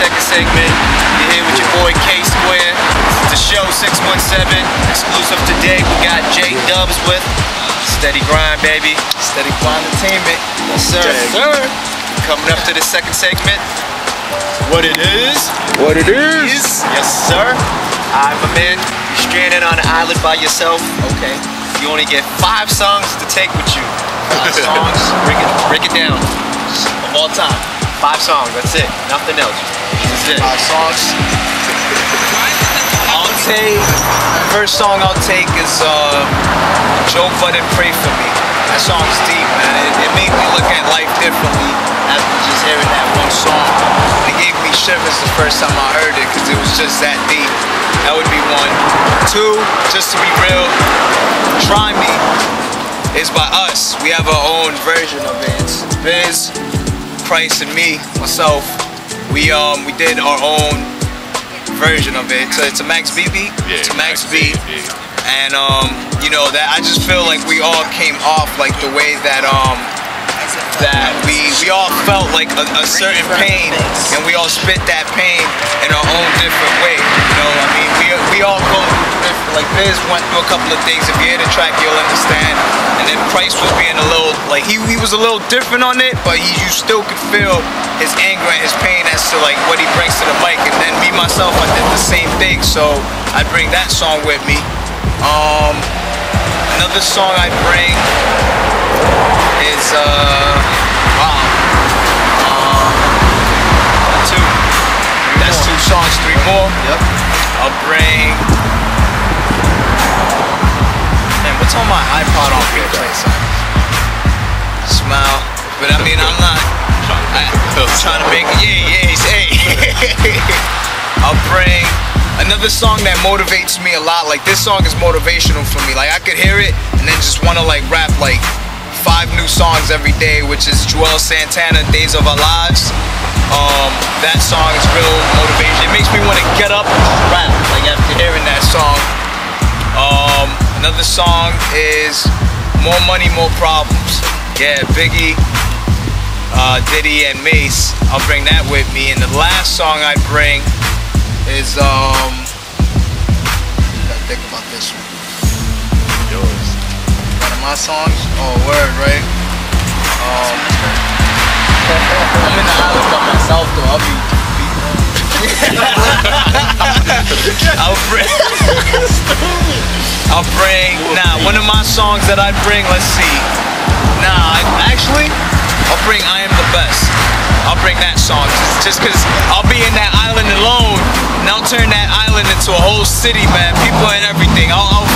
second segment. You're here with your boy K Square. It's Tha Show 617. Exclusive today, we got J-Dubz with Steady Grind, baby. Steady Grind Entertainment. Yes, sir. Yes, sir. Coming up to the second segment. What it is. What it is. Yes, sir. Alright, my man. You're stranded on an island by yourself. Okay. You only get five songs to take with you. Five songs. Break it, break it down. Of all time. Five songs. That's it. Nothing else. It. Five songs. I'll take. First song I'll take is uh, Joe Budden "Pray for Me." That song's deep, man. It, it made me look at life differently after just hearing that one song. It gave me shivers the first time I heard it because it was just that deep. That would be one. Two, just to be real, "Try Me" is by us. We have our own version of it. It's Biz, Price, and me, myself. We um we did our own version of it. So it's a Max B beat. Yeah, it's a Max, Max B. B. And um, you know that I just feel like we all came off like the way that um that we we all felt like a, a certain pain and we all spit that pain in our own different way. You know, I mean we we all go different like Biz went through a couple of things. If you hear the track you'll understand. And then Price was being a little like he he was a little different on it, but he, you still could feel his anger and his pain as to like what he brings to the mic. And then me myself I did the same thing, so I bring that song with me. Um, another song I bring is uh, wow, um, two. That's two songs, three more. Yep. I'll bring. What's on my iPod on replay? son? Smile, but I mean I'm not. I, I'm trying to make it. Yeah, yeah, hey. I'll bring another song that motivates me a lot. Like this song is motivational for me. Like I could hear it and then just want to like rap like five new songs every day, which is Juelz Santana, Days of Our Lives. Um, that song is real motivation. It makes me want to get up and rap. Like after hearing that song. Um, another song is More Money, More Problems. Yeah, Biggie, uh, Diddy, and Mase. I'll bring that with me. And the last song I bring is um. Gotta think about this one. Yours. One of my songs. Oh, word, right? Um, I'll bring. I'll bring. Nah, one of my songs that I'd bring. Let's see. Nah, I, actually, I'll bring "I Am the Best." I'll bring that song just because I'll be in that island alone, and I'll turn that island into a whole city, man. People and everything. I'll, I'll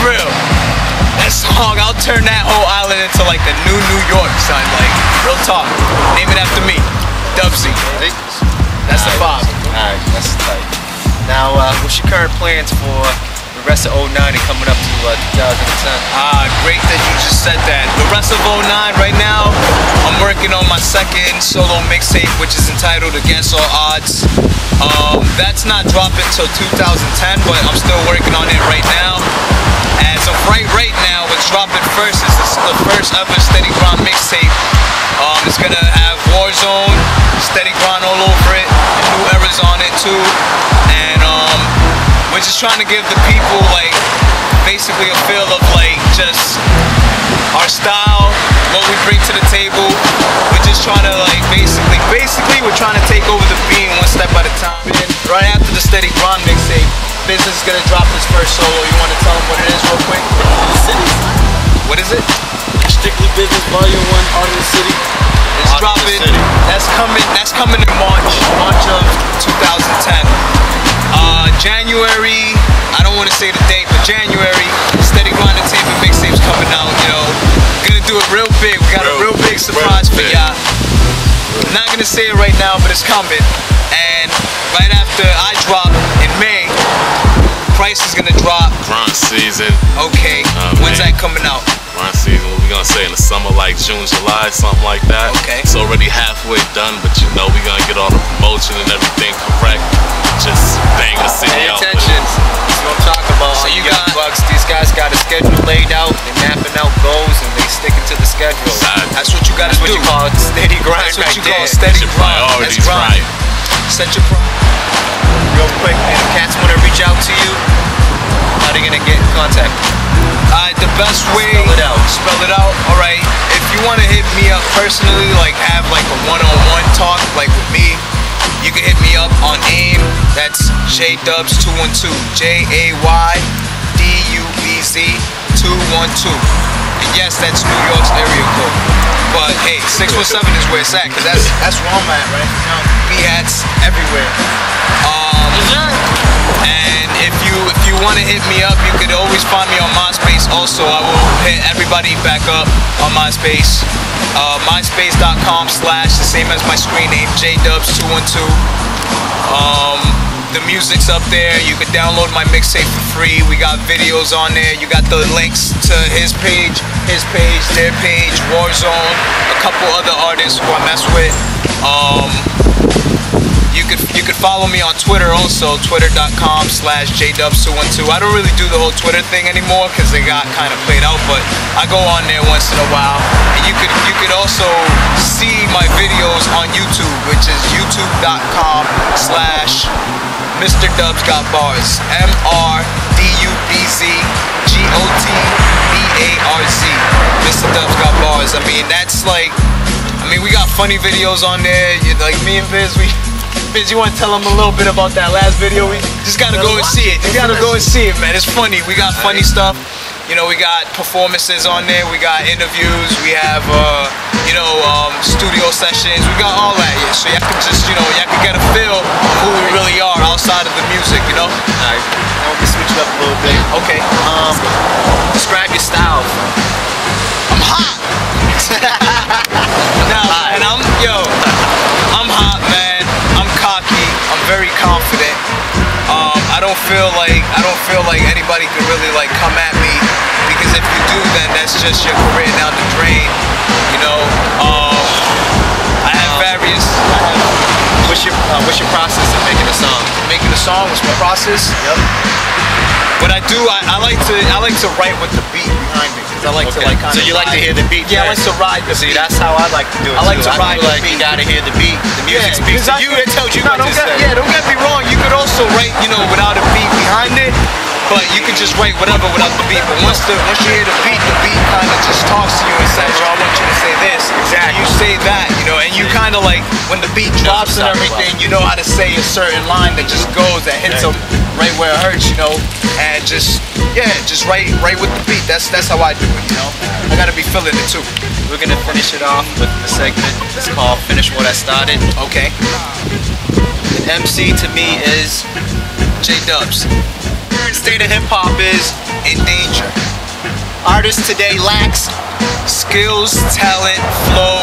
real. That song, I'll turn that whole island into like the new New York, son. Like real talk. Name it after me, Dubsy. That's the vibe. Alright, that's tight. Now, uh, what's your current plans for the rest of 09 and coming up to uh, 2010? Ah, great that you just said that. The rest of 09 right now, I'm working on my second solo mixtape, which is entitled Against All Odds. Um, that's not dropping till 2010, but I'm still working on it right now. As of right right now, what's dropping first is this, the first ever Steady Grind mixtape. Um, it's gonna have Warzone, Steady Grind all over it, and New Eras on it too. We're just trying to give the people like basically a feel of like just our style, what we bring to the table. We're just trying to like basically, basically we're trying to take over the beam one step at a time. And right after the Steady Grind mixtape, Business is gonna drop his first solo. You want to tell them what it is real quick? What is it? Strictly Business Volume 1, Art of the City. It's Out of the dropping. city. That's coming. That's coming in March, March uh, want to say the date, but January. Steady Grind Entertainment mixtape's coming out. You know, gonna do it real big. We got a Real- real big surprise for big. y'all. I'm not gonna say it right now, but it's coming. And right after I drop in May, Price is gonna drop. Grind season. Okay, Oh, when's man. that coming out? Grind season. What we gonna say in the summer, like June, July, something like that. Okay. It's already halfway done, but you know we gonna get all the promotion and everything correct. Just bang the city Pay out. with attention. That's what I'm talking about. So All you you got- bucks, these guys got a schedule laid out. They mapping out goals and they sticking to the schedule. Side That's what you gotta That's what do. you call steady grind That's what right you there. call steady Your grind. priorities That's grind. right. Set your pri- Real quick, if cats want to reach out to you, how they gonna get in contact? Uh, the best way. Spell it out. Spell it out. All right. If you want to hit me up personally, like have like a one-on-one talk, like with me, you can hit me up on AIM. That's J-Dubz two one two. J A Y D U B Z two one two. And yes, that's New York's area code. But hey, six one seven is where it's at, cause that's that's where I'm at, right? You know, me hats everywhere. Want to hit me up, you could always find me on MySpace. Also, I will hit everybody back up on MySpace. Uh, MySpace.com slash the same as my screen name JDubs212. Um, the music's up there. You can download my mixtape for free. We got videos on there. You got the links to his page, his page, their page, Warzone, a couple other artists who I mess with. Um, could you could follow me on Twitter also, twitter.com slash jdubs212. I don't really do the whole Twitter thing anymore because they got kind of played out, but I go on there once in a while. And you could you could also see my videos on YouTube, which is youtube.com slash Mr. Dubz Got Barz. M R D U B Z G O T B A R Z. Mr. Dubz Got Barz. I mean, that's like I mean, we got funny videos on there. You, like me and Biz, we. You want to tell them a little bit about that last video? We just gotta go and see it. You gotta go and see it, man. It's funny. We got funny stuff. You know, we got performances on there. We got interviews. We have, uh, you know, um, studio sessions. We got all that. Yeah. So y'all can just, you know, y'all can get a feel who we really are outside of the music. You know? Alright, now we can switch it up a little bit. Okay. Um, describe your style. I'm hot. like I don't feel like anybody could really like come at me because if you do, then that's just your career down the drain. You know. Um, I have various. I have What's your uh, what's your process of making a song? making a song was my process. Yep. What I do, I, I like to I like to write with the beat behind I like to like kind so of you like to hear the beat? Yeah, I like to ride the See, beat. that's how I like to do it. I like too. to ride the like you beat. gotta hear the beat. The music Yeah, speaks to I you. It tells you no, what don't to get, say. Yeah, don't get me wrong. You could also write, you know, without a beat behind it, but you can just write whatever without the beat. But once the once you hear the beat, the beat kind of just talks to you and says, "Bro, I want you to say this." Exactly. You say that, you know, and you kind of like when the beat drops and what I'm talking everything, you know how to say a certain line that just goes that hits them right where it hurts, you know, and just yeah, just right right with the beat. That's that's how I do it, you know. I gotta be feeling it too. We're gonna finish it off with a segment. It's called "Finish What I Started." Okay. An MC to me is J-Dubz current state of hip hop is in danger. artists today lacks skills, talent, flow,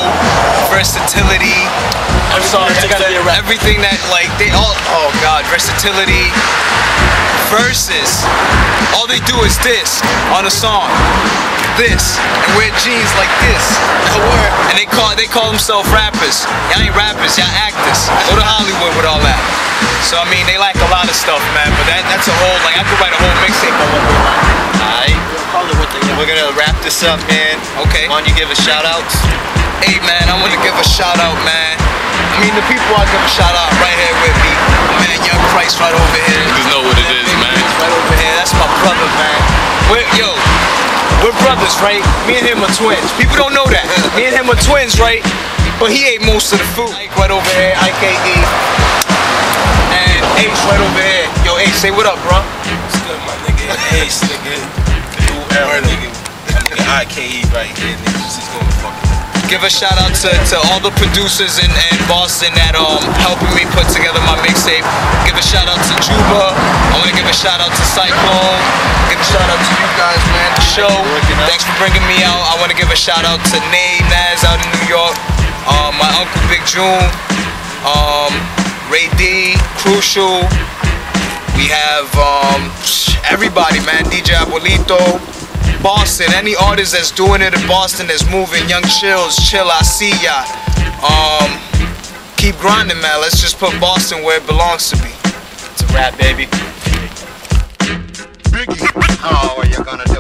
versatility. I'm sorry, I gotta everything that like they all. Oh God, versatility. Verses. All they do is this on a song. This and wear jeans like this. A word. And they call they call themselves rappers. Y'all ain't rappers, y'all actors. Go to Hollywood with all that. So I mean, they lack a lot of stuff, man. But that that's a whole like I could write a whole mixtape on what they lack. Alright. We're gonna wrap this up, man. Okay. Why don't you give a shout outs? Hey man, I want to give a shout out, man. I mean, the people I give a shout out right here with me. My man, Young Price right over here. Niggas know what it is, man. Right over here. That's my brother, man. We're, yo, we're brothers, right? Me and him are twins. People don't know that. Me and him are twins, right? But he ate most of the food. Ike right over here, IKE. And Ace right over here. Yo, Ace, say what up, bro. What's good, my nigga? Ace, nigga. New era, nigga. My nigga IKE right here, nigga. This is going fucking. Give a shout out to, to all the producers in, in Boston that um helping me put together my mixtape. Give a shout out to Juba. I want to give a shout out to Cyclone. Give a shout out to you guys, man. The show. Thanks for bringing me out. I want to give a shout out to Nay Naz out in New York. Um, my uncle Big June. Um, Ray D. Crucial. We have um everybody, man. DJ Abuelito. Boston, any artist that's doing it in Boston that's moving, Young Chills, Chill, I see ya. Um, keep grinding, man. Let's just put Boston where it belongs to be. It's a rap, baby. Biggie, How are you gonna do?